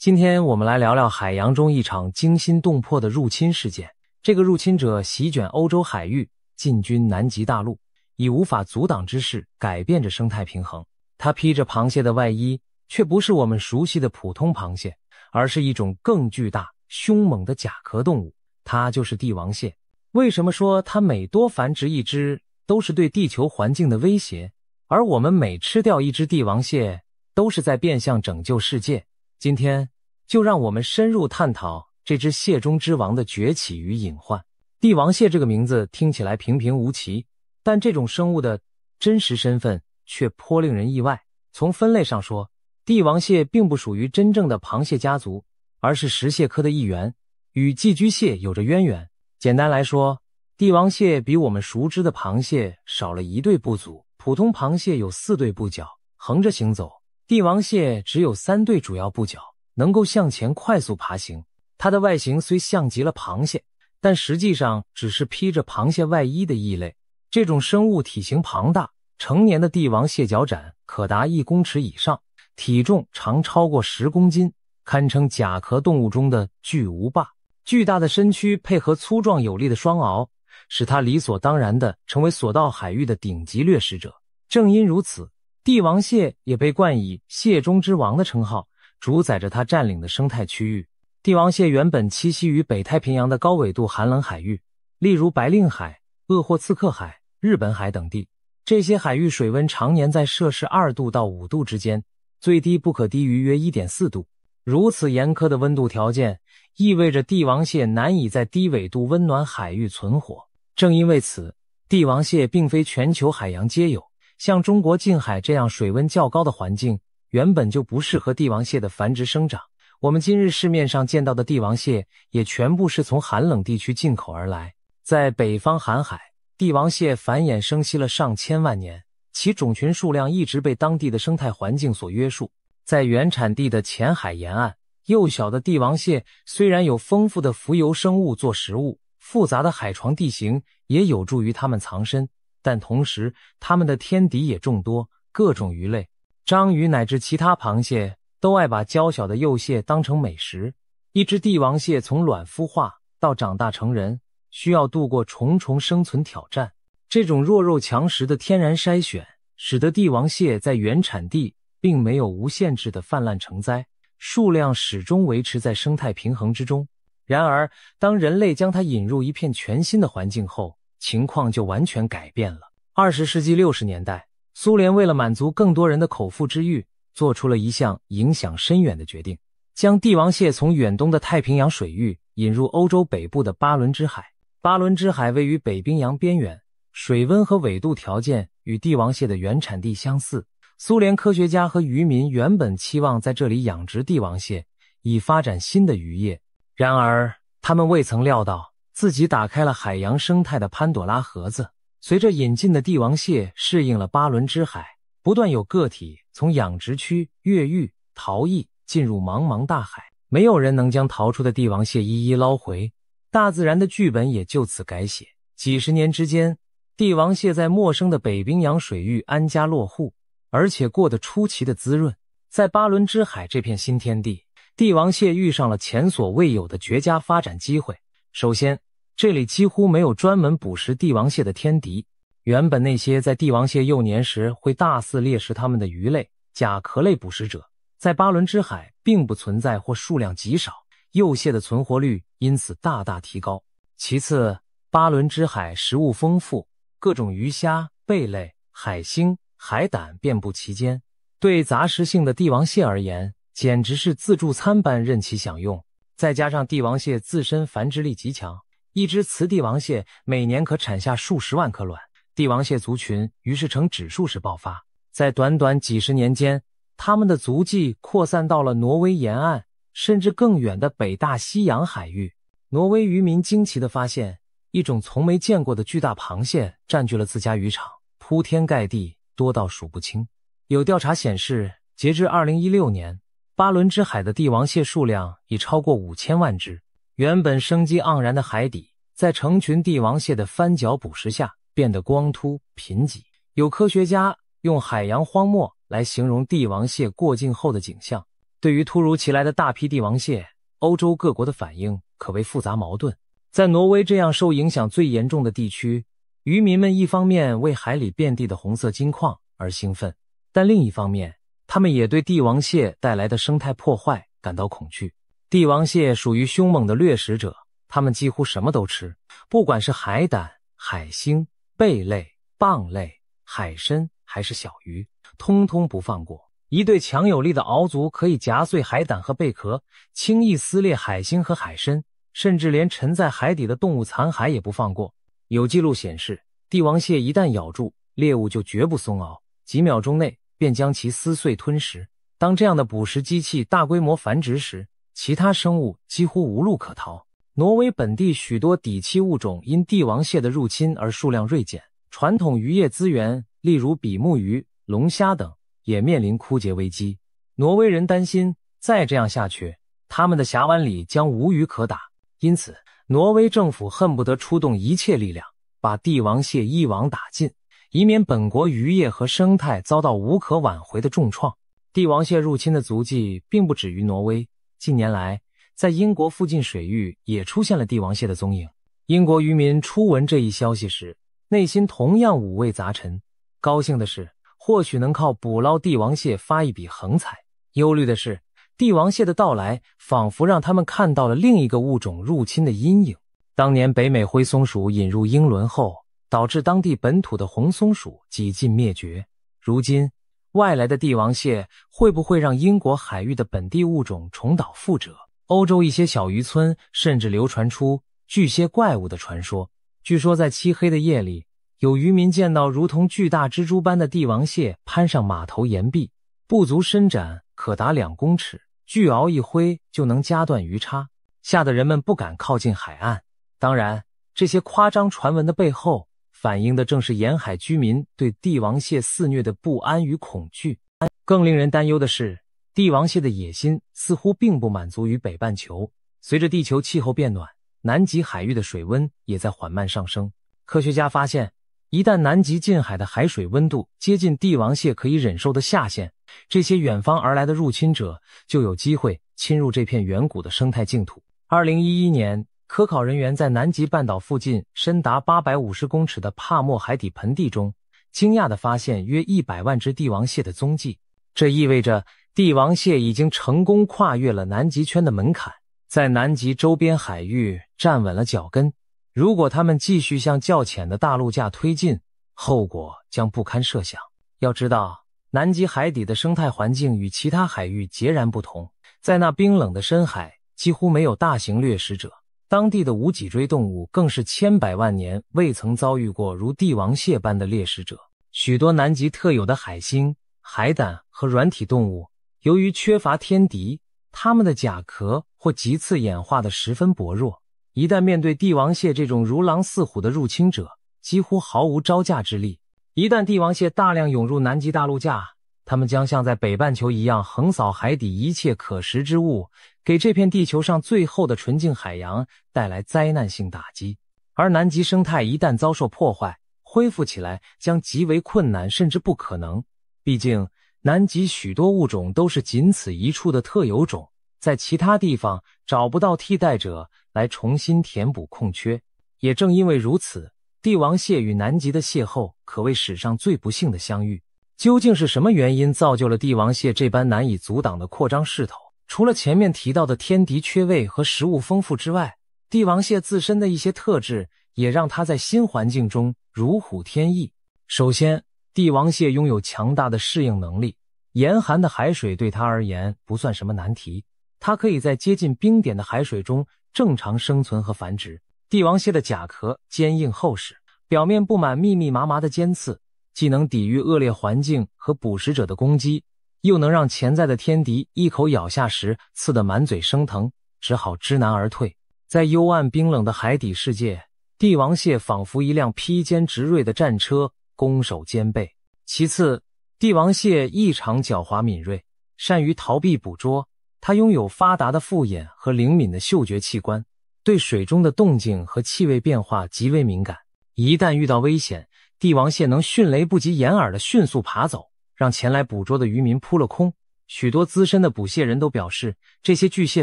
今天我们来聊聊海洋中一场惊心动魄的入侵事件。这个入侵者席卷欧洲海域，进军南极大陆，以无法阻挡之势改变着生态平衡。它披着螃蟹的外衣，却不是我们熟悉的普通螃蟹，而是一种更巨大、凶猛的甲壳动物。它就是帝王蟹。为什么说它每多繁殖一只，都是对地球环境的威胁？而我们每吃掉一只帝王蟹，都是在变相拯救世界。今天就让我们深入探讨这只蟹中之王的崛起与隐患。帝王蟹这个名字听起来平平无奇，但这种生物的真实身份却颇令人意外。从分类上说，帝王蟹并不属于真正的螃蟹家族，而是石蟹科的一员，与寄居蟹有着渊源。简单来说，帝王蟹比我们熟知的螃蟹少了一对步足。普通螃蟹有四对步脚，横着行走；帝王蟹只有三对主要步脚，能够向前快速爬行。它的外形虽像极了螃蟹，但实际上只是披着螃蟹外衣的异类。这种生物体型庞大，成年的帝王蟹脚展可达一公尺以上，体重常超过十公斤，堪称甲壳动物中的巨无霸。巨大的身躯配合粗壮有力的双螯。使它理所当然地成为所到海域的顶级掠食者。正因如此，帝王蟹也被冠以“蟹中之王”的称号，主宰着它占领的生态区域。帝王蟹原本栖息于北太平洋的高纬度寒冷海域，例如白令海、鄂霍次克海、日本海等地。这些海域水温常年在摄氏二度到五度之间，最低不可低于约一点四度。如此严苛的温度条件，意味着帝王蟹难以在低纬度温暖海域存活。正因为此，帝王蟹并非全球海洋皆有。像中国近海这样水温较高的环境，原本就不适合帝王蟹的繁殖生长。我们今日市面上见到的帝王蟹，也全部是从寒冷地区进口而来。在北方寒海，帝王蟹繁衍生息了上千万年，其种群数量一直被当地的生态环境所约束。在原产地的浅海沿岸，幼小的帝王蟹虽然有丰富的浮游生物做食物。复杂的海床地形也有助于它们藏身，但同时它们的天敌也众多，各种鱼类、章鱼乃至其他螃蟹都爱把娇小的幼蟹当成美食。一只帝王蟹从卵孵化到长大成人，需要度过重重生存挑战。这种弱肉强食的天然筛选，使得帝王蟹在原产地并没有无限制的泛滥成灾，数量始终维持在生态平衡之中。然而，当人类将它引入一片全新的环境后，情况就完全改变了。二十世纪六十年代，苏联为了满足更多人的口腹之欲，做出了一项影响深远的决定：将帝王蟹从远东的太平洋水域引入欧洲北部的巴伦支海。巴伦支海位于北冰洋边缘，水温和纬度条件与帝王蟹的原产地相似。苏联科学家和渔民原本期望在这里养殖帝王蟹，以发展新的渔业。然而，他们未曾料到自己打开了海洋生态的潘朵拉盒子。随着引进的帝王蟹适应了巴伦支海，不断有个体从养殖区越狱逃逸，进入茫茫大海。没有人能将逃出的帝王蟹一一捞回，大自然的剧本也就此改写。几十年之间，帝王蟹在陌生的北冰洋水域安家落户，而且过得出奇的滋润。在巴伦支海这片新天地。帝王蟹遇上了前所未有的绝佳发展机会。首先，这里几乎没有专门捕食帝王蟹的天敌。原本那些在帝王蟹幼年时会大肆猎食它们的鱼类、甲壳类捕食者，在巴伦支海并不存在或数量极少，幼蟹的存活率因此大大提高。其次，巴伦支海食物丰富，各种鱼虾、贝类、海星、海胆遍布其间。对杂食性的帝王蟹而言，简直是自助餐般任其享用，再加上帝王蟹自身繁殖力极强，一只雌帝王蟹每年可产下数十万颗卵，帝王蟹族群于是呈指数式爆发。在短短几十年间，它们的足迹扩散到了挪威沿岸，甚至更远的北大西洋海域。挪威渔民惊奇地发现，一种从没见过的巨大螃蟹占据了自家渔场，铺天盖地，多到数不清。有调查显示，截至二零一六年。巴伦支海的帝王蟹数量已超过五千万只。原本生机盎然的海底，在成群帝王蟹的翻搅捕食下，变得光秃贫瘠。有科学家用“海洋荒漠”来形容帝王蟹过境后的景象。对于突如其来的大批帝王蟹，欧洲各国的反应可谓复杂矛盾。在挪威这样受影响最严重的地区，渔民们一方面为海里遍地的红色金矿而兴奋，但另一方面，他们也对帝王蟹带来的生态破坏感到恐惧。帝王蟹属于凶猛的掠食者，它们几乎什么都吃，不管是海胆、海星、贝类、蚌类、海参，还是小鱼，通通不放过。一对强有力的螯足可以夹碎海胆和贝壳，轻易撕裂海星和海参，甚至连沉在海底的动物残骸也不放过。有记录显示，帝王蟹一旦咬住猎物，就绝不松螯，几秒钟内便将其撕碎吞食。当这样的捕食机器大规模繁殖时，其他生物几乎无路可逃。挪威本地许多底栖物种因帝王蟹的入侵而数量锐减，传统渔业资源，例如比目鱼、龙虾等，也面临枯竭危机。挪威人担心再这样下去，他们的峡湾里将无鱼可打，因此，挪威政府恨不得出动一切力量，把帝王蟹一网打尽，以免本国渔业和生态遭到无可挽回的重创。帝王蟹入侵的足迹并不止于挪威。近年来，在英国附近水域也出现了帝王蟹的踪影。英国渔民初闻这一消息时，内心同样五味杂陈。高兴的是，或许能靠捕捞帝王蟹发一笔横财；忧虑的是，帝王蟹的到来仿佛让他们看到了另一个物种入侵的阴影。当年北美灰松鼠引入英伦后，导致当地本土的红松鼠几近灭绝。如今，外来的帝王蟹会不会让英国海域的本地物种重蹈覆辙？欧洲一些小渔村甚至流传出巨蟹怪物的传说。据说在漆黑的夜里，有渔民见到如同巨大蜘蛛般的帝王蟹攀上码头岩壁，不足伸展可达两公尺，巨鳌一挥就能夹断鱼叉，吓得人们不敢靠近海岸。当然，这些夸张传闻的背后。反映的正是沿海居民对帝王蟹肆虐的不安与恐惧。更令人担忧的是，帝王蟹的野心似乎并不满足于北半球。随着地球气候变暖，南极海域的水温也在缓慢上升。科学家发现，一旦南极近海的海水温度接近帝王蟹可以忍受的下限，这些远方而来的入侵者就有机会侵入这片远古的生态净土。二零一一年。科考人员在南极半岛附近深达八百五十公尺的帕默海底盆地中，惊讶地发现约一百万只帝王蟹的踪迹。这意味着帝王蟹已经成功跨越了南极圈的门槛，在南极周边海域站稳了脚跟。如果它们继续向较浅的大陆架推进，后果将不堪设想。要知道，南极海底的生态环境与其他海域截然不同，在那冰冷的深海，几乎没有大型掠食者。当地的无脊椎动物更是千百万年未曾遭遇过如帝王蟹般的猎食者。许多南极特有的海星、海胆和软体动物，由于缺乏天敌，它们的甲壳或棘刺演化的十分薄弱。一旦面对帝王蟹这种如狼似虎的入侵者，几乎毫无招架之力。一旦帝王蟹大量涌入南极大陆架，它们将像在北半球一样横扫海底一切可食之物，给这片地球上最后的纯净海洋带来灾难性打击。而南极生态一旦遭受破坏，恢复起来将极为困难，甚至不可能。毕竟，南极许多物种都是仅此一处的特有种，在其他地方找不到替代者来重新填补空缺。也正因为如此，帝王蟹与南极的邂逅可谓史上最不幸的相遇。究竟是什么原因造就了帝王蟹这般难以阻挡的扩张势头？除了前面提到的天敌缺位和食物丰富之外，帝王蟹自身的一些特质也让它在新环境中如虎添翼。首先，帝王蟹拥有强大的适应能力，严寒的海水对它而言不算什么难题，它可以在接近冰点的海水中正常生存和繁殖。帝王蟹的甲壳坚硬厚实，表面布满密密麻麻的尖刺。既能抵御恶劣环境和捕食者的攻击，又能让潜在的天敌一口咬下时刺得满嘴生疼，只好知难而退。在幽暗冰冷的海底世界，帝王蟹仿佛一辆披坚执锐的战车，攻守兼备。其次，帝王蟹异常狡猾敏锐，善于逃避捕捉。它拥有发达的复眼和灵敏的嗅觉器官，对水中的动静和气味变化极为敏感。一旦遇到危险，帝王蟹能迅雷不及掩耳的迅速爬走，让前来捕捉的渔民扑了空。许多资深的捕蟹人都表示，这些巨蟹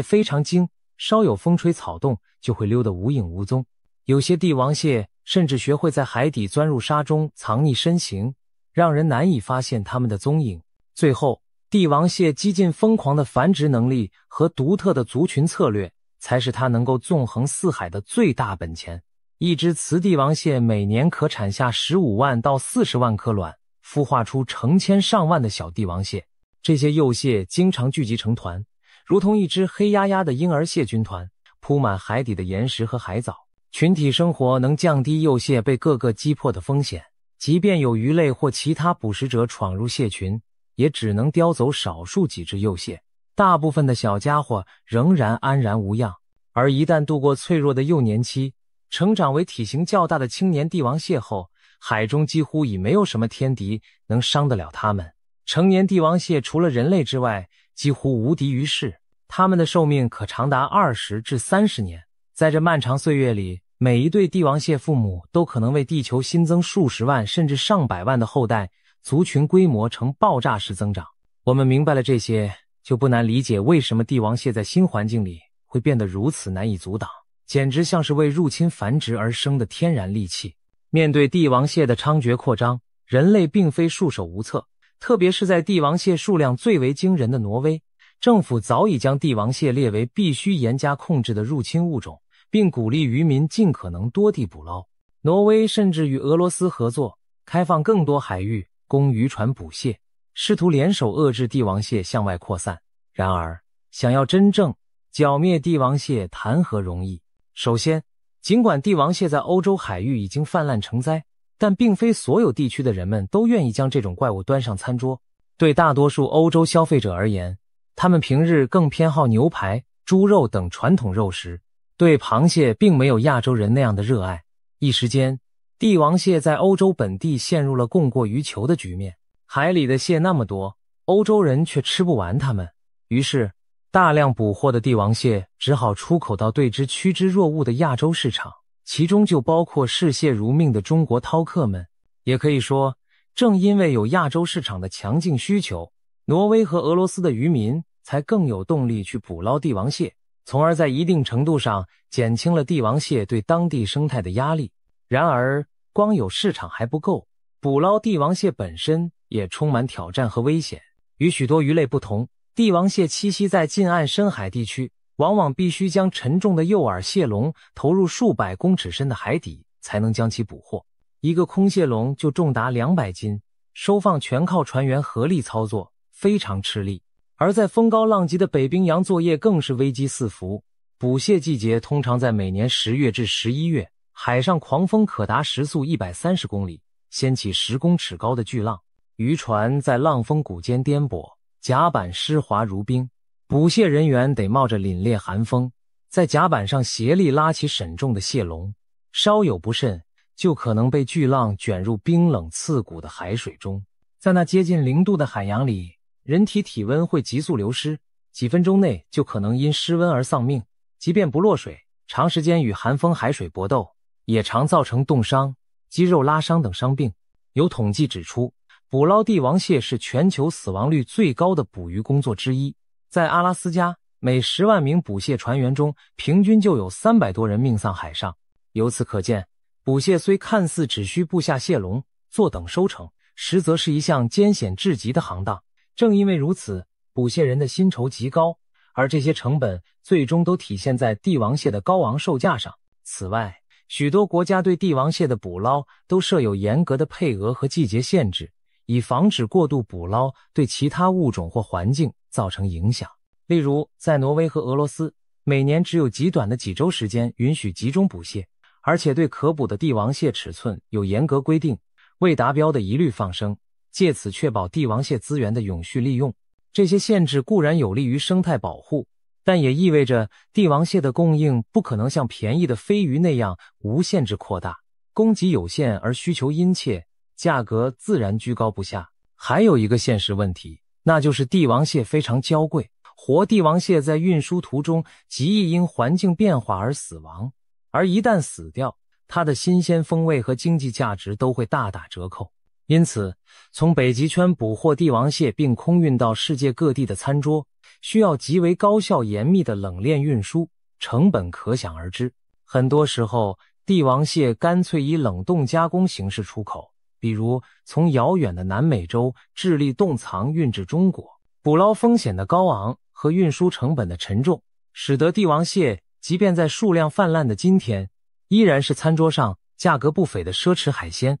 非常精，稍有风吹草动就会溜得无影无踪。有些帝王蟹甚至学会在海底钻入沙中藏匿身形，让人难以发现它们的踪影。最后，帝王蟹几近疯狂的繁殖能力和独特的族群策略，才是它能够纵横四海的最大本钱。一只雌帝王蟹每年可产下十五万到四十万颗卵，孵化出成千上万的小帝王蟹。这些幼蟹经常聚集成团，如同一只黑压压的婴儿蟹军团，铺满海底的岩石和海藻。群体生活能降低幼蟹被各个击破的风险，即便有鱼类或其他捕食者闯入蟹群。也只能叼走少数几只幼蟹，大部分的小家伙仍然安然无恙。而一旦度过脆弱的幼年期，成长为体型较大的青年帝王蟹后，海中几乎已没有什么天敌能伤得了它们。成年帝王蟹除了人类之外，几乎无敌于世。它们的寿命可长达二十至三十年，在这漫长岁月里，每一对帝王蟹父母都可能为地球新增数十万甚至上百万的后代。族群规模呈爆炸式增长。我们明白了这些，就不难理解为什么帝王蟹在新环境里会变得如此难以阻挡，简直像是为入侵繁殖而生的天然利器。面对帝王蟹的猖獗扩张，人类并非束手无策。特别是在帝王蟹数量最为惊人的挪威，政府早已将帝王蟹列为必须严加控制的入侵物种，并鼓励渔民尽可能多地捕捞。挪威甚至与俄罗斯合作，开放更多海域。供渔船捕蟹，试图联手遏制帝王蟹向外扩散。然而，想要真正剿灭帝王蟹，谈何容易？首先，尽管帝王蟹在欧洲海域已经泛滥成灾，但并非所有地区的人们都愿意将这种怪物端上餐桌。对大多数欧洲消费者而言，他们平日更偏好牛排、猪肉等传统肉食，对螃蟹并没有亚洲人那样的热爱。一时间。帝王蟹在欧洲本地陷入了供过于求的局面，海里的蟹那么多，欧洲人却吃不完它们。于是，大量捕获的帝王蟹只好出口到对之趋之若鹜的亚洲市场，其中就包括视蟹如命的中国饕客们。也可以说，正因为有亚洲市场的强劲需求，挪威和俄罗斯的渔民才更有动力去捕捞帝王蟹，从而在一定程度上减轻了帝王蟹对当地生态的压力。然而，光有市场还不够，捕捞帝王蟹本身也充满挑战和危险。与许多鱼类不同，帝王蟹栖息在近岸深海地区，往往必须将沉重的诱饵蟹笼投入数百公尺深的海底，才能将其捕获。一个空蟹笼就重达两百斤，收放全靠船员合力操作，非常吃力。而在风高浪急的北冰洋作业更是危机四伏。捕蟹季节通常在每年十月至十一月。海上狂风可达时速一百三十公里，掀起十公尺高的巨浪，渔船在浪峰谷间颠簸，甲板湿滑如冰。捕蟹人员得冒着凛冽寒风，在甲板上协力拉起沈重的蟹笼，稍有不慎，就可能被巨浪卷入冰冷刺骨的海水中。在那接近零度的海洋里，人体体温会急速流失，几分钟内就可能因失温而丧命。即便不落水，长时间与寒风海水搏斗。也常造成冻伤、肌肉拉伤等伤病。有统计指出，捕捞帝王蟹是全球死亡率最高的捕鱼工作之一。在阿拉斯加，每十万名捕蟹船员中，平均就有三百多人命丧海上。由此可见，捕蟹虽看似只需布下蟹笼，坐等收成，实则是一项艰险至极的行当。正因为如此，捕蟹人的薪酬极高，而这些成本最终都体现在帝王蟹的高昂售价上。此外，许多国家对帝王蟹的捕捞都设有严格的配额和季节限制，以防止过度捕捞对其他物种或环境造成影响。例如，在挪威和俄罗斯，每年只有极短的几周时间允许集中捕蟹，而且对可捕的帝王蟹尺寸有严格规定，未达标的一律放生，借此确保帝王蟹资源的永续利用。这些限制固然有利于生态保护。但也意味着帝王蟹的供应不可能像便宜的飞鱼那样无限制扩大，供给有限而需求殷切，价格自然居高不下。还有一个现实问题，那就是帝王蟹非常娇贵，活帝王蟹在运输途中极易因环境变化而死亡，而一旦死掉，它的新鲜风味和经济价值都会大打折扣。因此，从北极圈捕获帝王蟹并空运到世界各地的餐桌，需要极为高效严密的冷链运输，成本可想而知。很多时候，帝王蟹干脆以冷冻加工形式出口，比如从遥远的南美洲智利冻藏运至中国。捕捞风险的高昂和运输成本的沉重，使得帝王蟹即便在数量泛滥的今天，依然是餐桌上价格不菲的奢侈海鲜。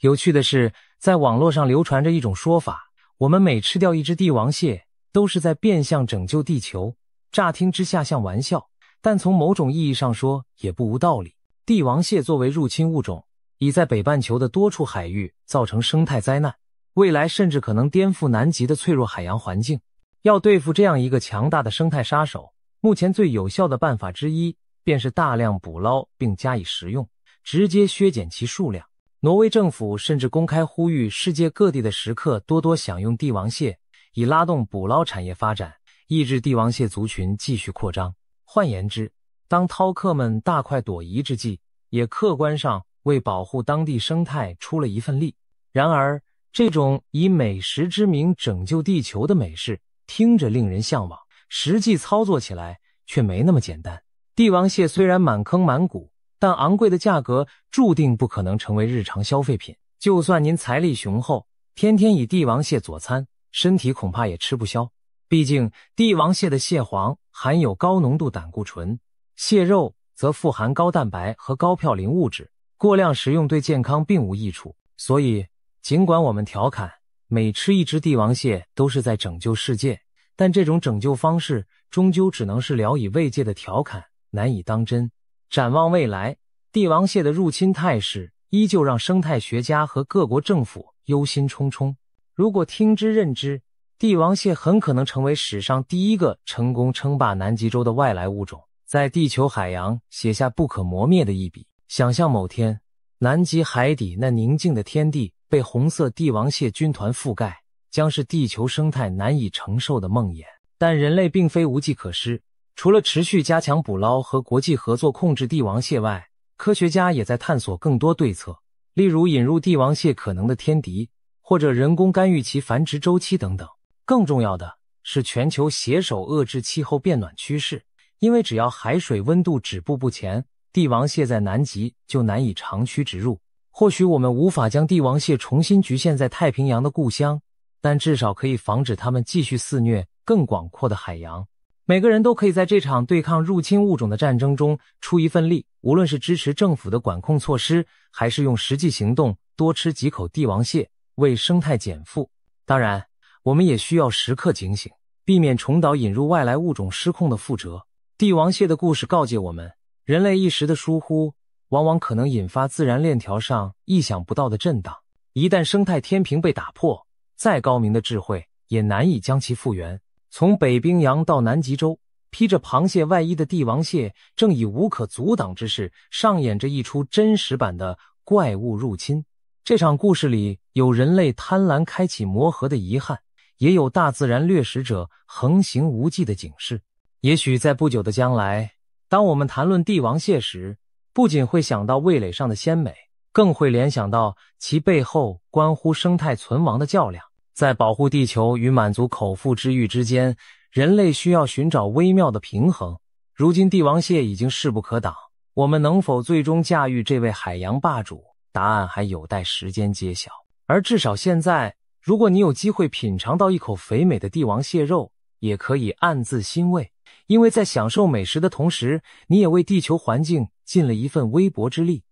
有趣的是。在网络上流传着一种说法：我们每吃掉一只帝王蟹，都是在变相拯救地球。乍听之下像玩笑，但从某种意义上说也不无道理。帝王蟹作为入侵物种，已在北半球的多处海域造成生态灾难，未来甚至可能颠覆南极的脆弱海洋环境。要对付这样一个强大的生态杀手，目前最有效的办法之一，便是大量捕捞并加以食用，直接削减其数量。挪威政府甚至公开呼吁世界各地的食客多多享用帝王蟹，以拉动捕捞产业发展，抑制帝王蟹族群继续扩张。换言之，当饕客们大快朵颐之际，也客观上为保护当地生态出了一份力。然而，这种以美食之名拯救地球的美事，听着令人向往，实际操作起来却没那么简单。帝王蟹虽然满坑满谷。但昂贵的价格注定不可能成为日常消费品。就算您财力雄厚，天天以帝王蟹佐餐，身体恐怕也吃不消。毕竟，帝王蟹的蟹黄含有高浓度胆固醇，蟹肉则富含高蛋白和高嘌呤物质，过量食用对健康并无益处。所以，尽管我们调侃每吃一只帝王蟹都是在拯救世界，但这种拯救方式终究只能是聊以慰藉的调侃，难以当真。展望未来，帝王蟹的入侵态势依旧让生态学家和各国政府忧心忡忡。如果听之任之，帝王蟹很可能成为史上第一个成功称霸南极洲的外来物种，在地球海洋写下不可磨灭的一笔。想象某天，南极海底那宁静的天地被红色帝王蟹军团覆盖，将是地球生态难以承受的梦魇。但人类并非无计可施。除了持续加强捕捞和国际合作控制帝王蟹外，科学家也在探索更多对策，例如引入帝王蟹可能的天敌，或者人工干预其繁殖周期等等。更重要的是，全球携手遏制气候变暖趋势，因为只要海水温度止步不前，帝王蟹在南极就难以长驱直入。或许我们无法将帝王蟹重新局限在太平洋的故乡，但至少可以防止它们继续肆虐更广阔的海洋。每个人都可以在这场对抗入侵物种的战争中出一份力，无论是支持政府的管控措施，还是用实际行动多吃几口帝王蟹，为生态减负。当然，我们也需要时刻警醒，避免重蹈引入外来物种失控的覆辙。帝王蟹的故事告诫我们，人类一时的疏忽，往往可能引发自然链条上意想不到的震荡。一旦生态天平被打破，再高明的智慧也难以将其复原。从北冰洋到南极洲，披着螃蟹外衣的帝王蟹正以无可阻挡之势上演着一出真实版的怪物入侵。这场故事里有人类贪婪开启魔盒的遗憾，也有大自然掠食者横行无忌的警示。也许在不久的将来，当我们谈论帝王蟹时，不仅会想到味蕾上的鲜美，更会联想到其背后关乎生态存亡的较量。在保护地球与满足口腹之欲之间，人类需要寻找微妙的平衡。如今，帝王蟹已经势不可挡，我们能否最终驾驭这位海洋霸主？答案还有待时间揭晓。而至少现在，如果你有机会品尝到一口肥美的帝王蟹肉，也可以暗自欣慰，因为在享受美食的同时，你也为地球环境尽了一份微薄之力。